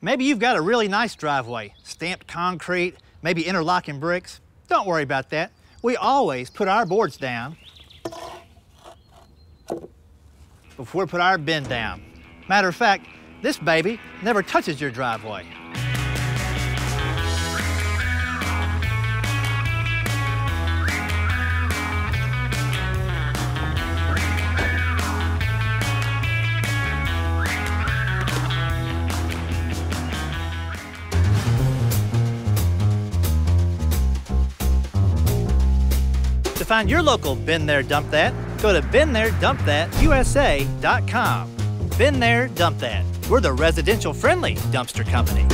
Maybe you've got a really nice driveway, stamped concrete, maybe interlocking bricks. Don't worry about that. We always put our boards down before we put our bin down. Matter of fact, this baby never touches your driveway. Find your local Bin There Dump That, go to BinThereDumpThatUSA.com. Bin There Dump That. We're the residential friendly dumpster company.